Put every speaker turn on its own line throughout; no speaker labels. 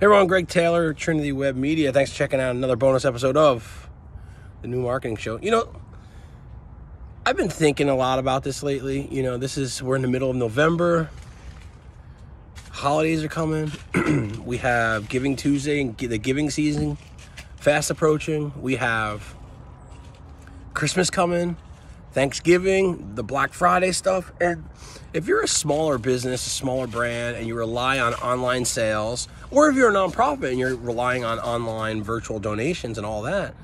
Hey everyone, Greg Taylor, Trinity Web Media. Thanks for checking out another bonus episode of the new marketing show. You know, I've been thinking a lot about this lately. You know, this is we're in the middle of November. Holidays are coming. we have Giving Tuesday and the giving season fast approaching. We have Christmas coming. Thanksgiving, the Black Friday stuff. And if you're a smaller business, a smaller brand, and you rely on online sales, or if you're a nonprofit and you're relying on online virtual donations and all that,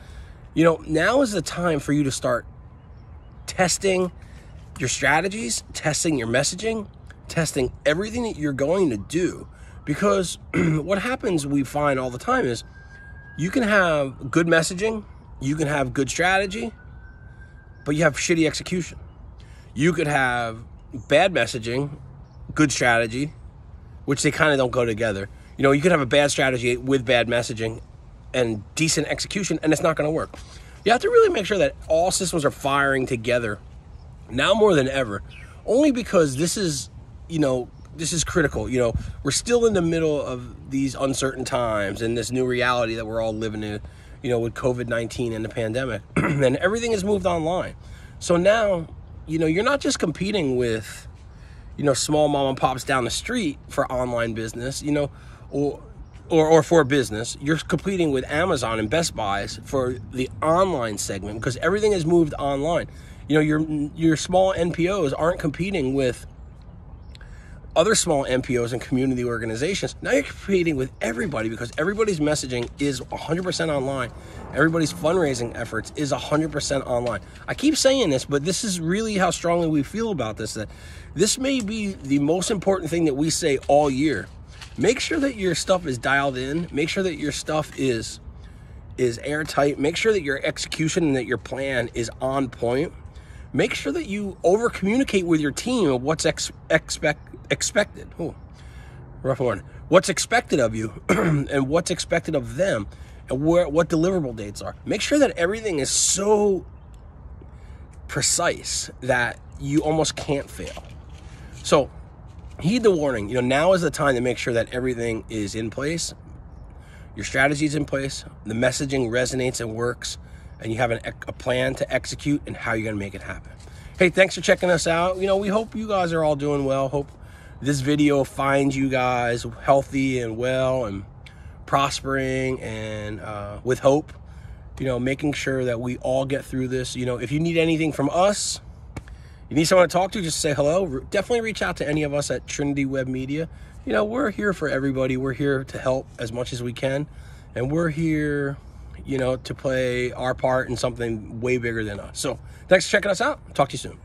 you know, now is the time for you to start testing your strategies, testing your messaging, testing everything that you're going to do. Because what happens, we find all the time, is you can have good messaging, you can have good strategy, but you have shitty execution. You could have bad messaging, good strategy, which they kind of don't go together. You know, you could have a bad strategy with bad messaging and decent execution, and it's not going to work. You have to really make sure that all systems are firing together now more than ever, only because this is, you know, this is critical. You know, we're still in the middle of these uncertain times and this new reality that we're all living in you know, with COVID 19 and the pandemic. and everything has moved online. So now, you know, you're not just competing with, you know, small mom and pops down the street for online business, you know, or, or, or for business. You're competing with Amazon and Best Buys for the online segment because everything has moved online. You know, your your small NPOs aren't competing with other small NPOs and community organizations. Now you're competing with everybody because everybody's messaging is 100% online. Everybody's fundraising efforts is 100% online. I keep saying this, but this is really how strongly we feel about this that this may be the most important thing that we say all year. Make sure that your stuff is dialed in. Make sure that your stuff is is airtight. Make sure that your execution and that your plan is on point. Make sure that you over communicate with your team of what's ex- expect expected. Ooh, rough one. What's expected of you and what's expected of them and where what deliverable dates are. Make sure that everything is so precise that you almost can't fail. So heed the warning. You know, now is the time to make sure that everything is in place. Your strategy is in place, the messaging resonates and works, and you have an, a plan to execute and how you're going to make it happen. Hey, thanks for checking us out. You know, we hope you guys are all doing well. Hope this video finds you guys healthy and well and prospering and uh, with hope. You know, making sure that we all get through this. You know, if you need anything from us, you need someone to talk to, just say hello. Definitely reach out to any of us at Trinity Web Media. You know, we're here for everybody. We're here to help as much as we can. And we're here, you know, to play our part in something way bigger than us. So thanks for checking us out. Talk to you soon.